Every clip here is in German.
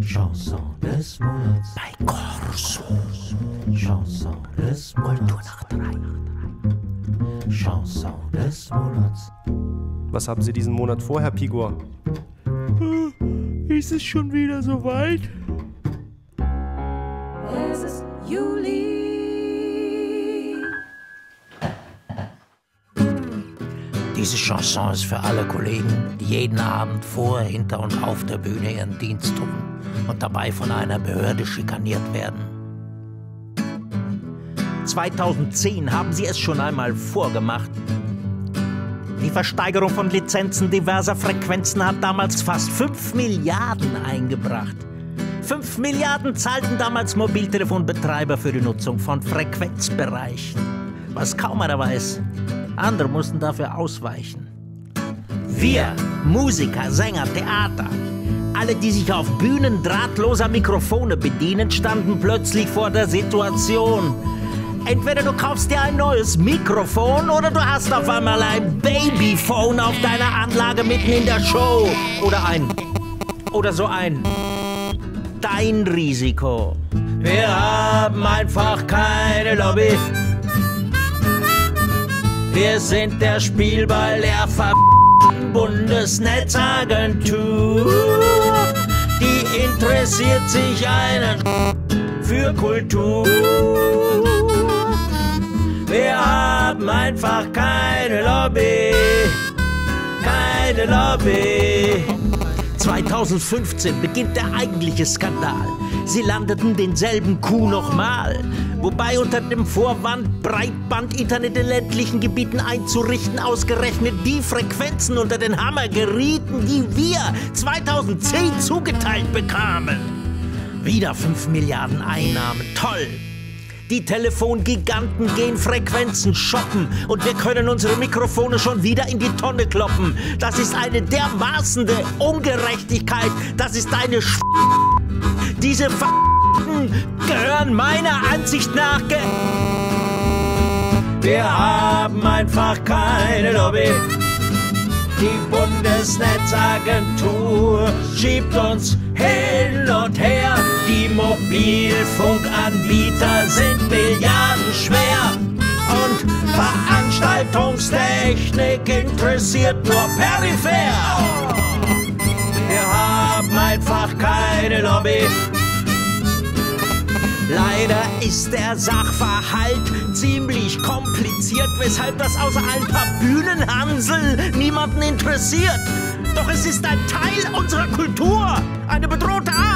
Chanson des Monats. Bei Corso. Chanson des Monats. Chanson des Monats. Was haben Sie diesen Monat vor, Herr Pigor? Ist es schon wieder soweit? Es ist Juli. Diese Chanson ist für alle Kollegen, die jeden Abend vor, hinter und auf der Bühne ihren Dienst tun und dabei von einer Behörde schikaniert werden. 2010 haben sie es schon einmal vorgemacht. Die Versteigerung von Lizenzen diverser Frequenzen hat damals fast 5 Milliarden eingebracht. 5 Milliarden zahlten damals Mobiltelefonbetreiber für die Nutzung von Frequenzbereichen. Was kaum einer weiß. Andere mussten dafür ausweichen. Wir, Musiker, Sänger, Theater, alle, die sich auf Bühnen drahtloser Mikrofone bedienen, standen plötzlich vor der Situation. Entweder du kaufst dir ein neues Mikrofon oder du hast auf einmal ein Babyphone auf deiner Anlage mitten in der Show. Oder ein. Oder so ein. Dein Risiko. Wir haben einfach keine Lobby. Wir sind der Spielball der ver Bundesnetzagentur. Die interessiert sich einen für Kultur. Wir haben einfach keine Lobby. Keine Lobby. 2015 beginnt der eigentliche Skandal. Sie landeten denselben Coup nochmal. Wobei unter dem Vorwand, Breitband-Internet in ländlichen Gebieten einzurichten, ausgerechnet die Frequenzen unter den Hammer gerieten, die wir 2010 zugeteilt bekamen. Wieder 5 Milliarden Einnahmen. Toll! Die Telefongiganten gehen Frequenzen shoppen und wir können unsere Mikrofone schon wieder in die Tonne kloppen. Das ist eine dermaßene Ungerechtigkeit. Das ist eine Sch Diese F gehören meiner Ansicht nach ge Wir haben einfach keine Lobby. Die Bundesnetzagentur schiebt uns hin und her. Die Mobilfunkanbieter sind milliardenschwer. Und Veranstaltungstechnik interessiert nur peripher. Wir haben einfach keine Lobby. Leider ist der Sachverhalt ziemlich kompliziert, weshalb das außer ein paar Bühnenhansel niemanden interessiert. Doch es ist ein Teil unserer Kultur, eine bedrohte Art.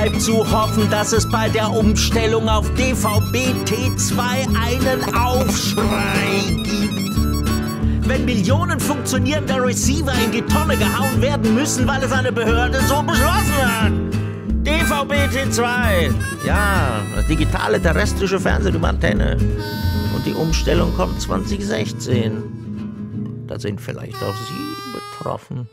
Bleibt zu hoffen, dass es bei der Umstellung auf DVB-T2 einen Aufschrei gibt wenn Millionen funktionierender Receiver in die Tonne gehauen werden müssen, weil es eine Behörde so beschlossen hat. DVB-T2. Ja, das digitale terrestrische Fernsehen über Antenne. Und die Umstellung kommt 2016. Da sind vielleicht auch Sie betroffen.